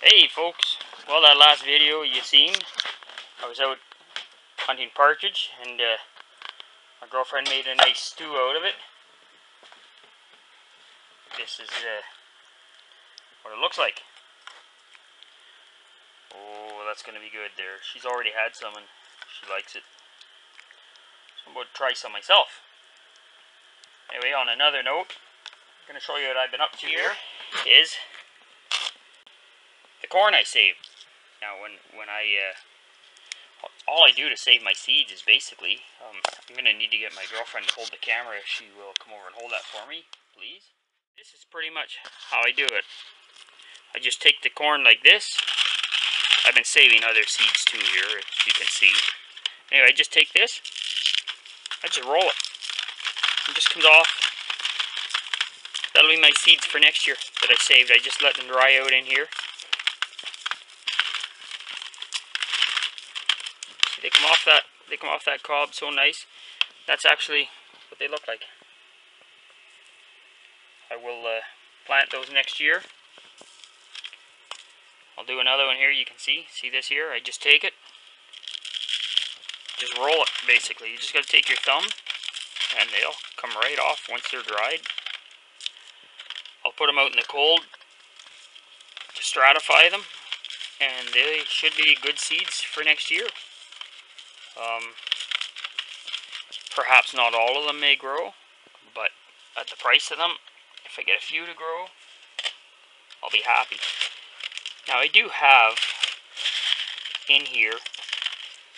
Hey folks, well that last video you seen, I was out hunting partridge and uh, my girlfriend made a nice stew out of it. This is uh, what it looks like. Oh, that's going to be good there. She's already had some and she likes it. So I'm going to try some myself. Anyway, on another note, I'm going to show you what I've been up to here is the corn I saved. Now, when when I uh, all I do to save my seeds is basically um, I'm gonna need to get my girlfriend to hold the camera. If she will come over and hold that for me, please. This is pretty much how I do it. I just take the corn like this. I've been saving other seeds too here, as you can see. Anyway, I just take this. I just roll it. It just comes off. That'll be my seeds for next year that I saved. I just let them dry out in here. They come off that they come off that cob so nice. That's actually what they look like. I will uh, plant those next year. I'll do another one here you can see. See this here? I just take it. Just roll it basically. You just gotta take your thumb and they'll come right off once they're dried. I'll put them out in the cold to stratify them and they should be good seeds for next year. Um, perhaps not all of them may grow, but at the price of them, if I get a few to grow, I'll be happy. Now I do have in here,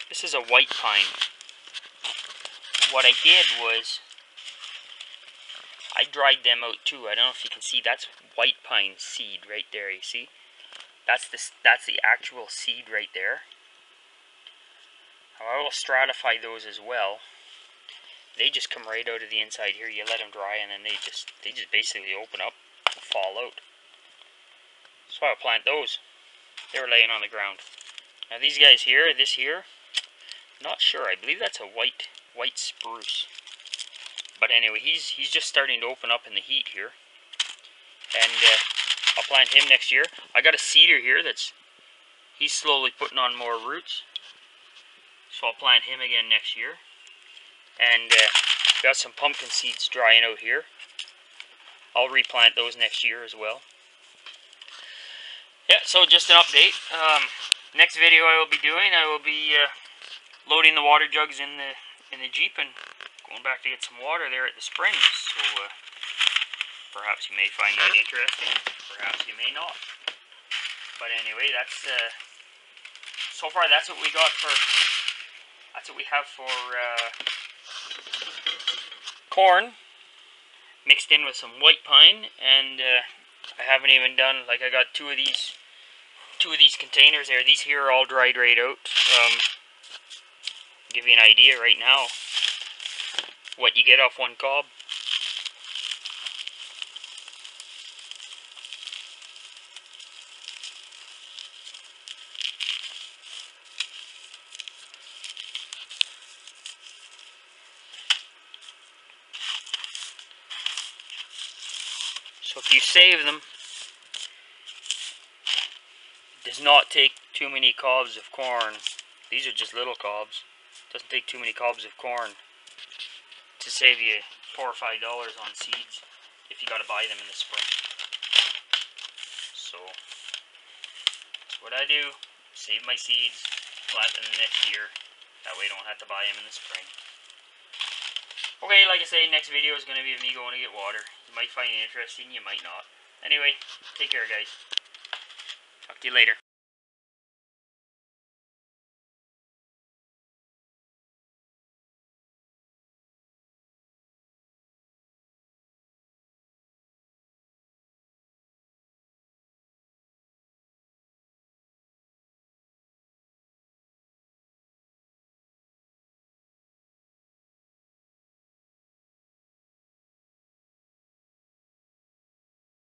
this is a white pine. What I did was, I dried them out too. I don't know if you can see, that's white pine seed right there, you see? That's the, that's the actual seed right there. I will stratify those as well. They just come right out of the inside here. You let them dry and then they just they just basically open up and fall out. So I'll plant those. They were laying on the ground. Now these guys here, this here, not sure. I believe that's a white white spruce. But anyway, he's he's just starting to open up in the heat here. And uh, I'll plant him next year. I got a cedar here that's he's slowly putting on more roots. So I'll plant him again next year. And uh, got some pumpkin seeds drying out here. I'll replant those next year as well. Yeah, so just an update. Um, next video I will be doing, I will be uh, loading the water jugs in the in the Jeep and going back to get some water there at the springs. So uh, perhaps you may find that interesting, perhaps you may not. But anyway, that's uh, so far that's what we got for that's what we have for uh, corn mixed in with some white pine and uh, I haven't even done like I got two of these two of these containers there. These here are all dried right out. Um, give you an idea right now what you get off one cob So if you save them, it does not take too many cobs of corn. These are just little cobs. It doesn't take too many cobs of corn to save you four or five dollars on seeds if you got to buy them in the spring. So what I do. Save my seeds, plant them next year. That way I don't have to buy them in the spring. Okay, like I say, next video is going to be me going to get water. You might find it interesting, you might not. Anyway, take care, guys. Talk to you later.